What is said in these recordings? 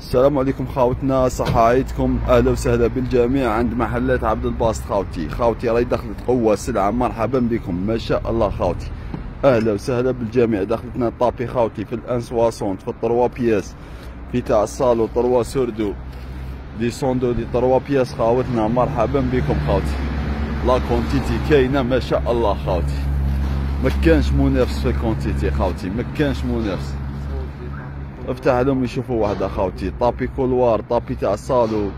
السلام عليكم خاوتنا صحايتكم أهلا وسهلا بالجميع عند محلات عبد الباسط خاوتي. خاوتي راهي دخلت قوة سلعة مرحبا بكم. ما شاء الله خاوتي. أهلا وسهلا بالجميع. دخلتنا tapis خاوتي في ال un soixante في ال trois pièces في تاع ال salon trois sur deux descente de lit trois pièces خاوتنا مرحبا بكم خاوتي. la quantité كاينة ما شاء الله خاوتي. ما كانش منافس في ال quantité خاوتي ما كانش منافس. افتح لهم يشوفوا واحد أخاوتي. tapis couloir tapis تاع salon.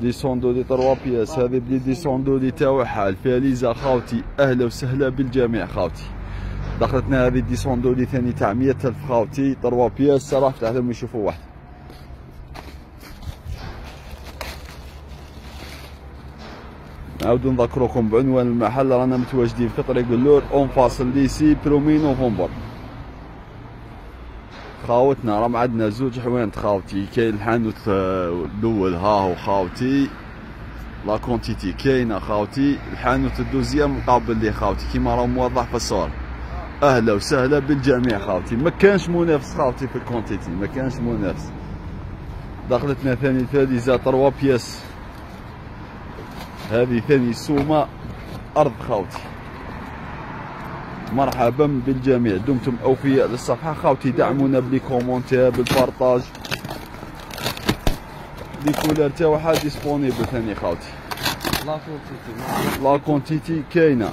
descente de lit trois pièces. هذه بلي descente de lit تاعها الفاليزا خاوتي أهلا وسهلا بالجميع خاوتي دخلتنا هذه descente de lit ثاني تاع مية ألف خاوتي trois pièces. راه فتح لهم يشوفوا واحد. نعاودو نذكركم بعنوان المحل. رانا متواجدين في طريق اللور en face lycée premier novembre خاوتنا راه عندنا زوج حوانت خاوتي كاين الحانوت الأول ها هو خاوتي. la quantité كاينة خاوتي الحانوت ال deuxième مقابل لي خاوتي كيما راه موضح في الصور. أهلا وسهلا بالجميع خاوتي. ما كانش منافس خاوتي في ال quantité ما كانش منافس. دخلتنا ثاني ثالثة trois pièces. هذه ثاني سومة أرض خاوتي. مرحبا بالجميع. دمتم أوفياء للصفحة. خاوتي دعمونا ب les commentaires بال partage. les couleurs تاعها disponibles ثاني خاوتي la quantité. la quantité كاينة.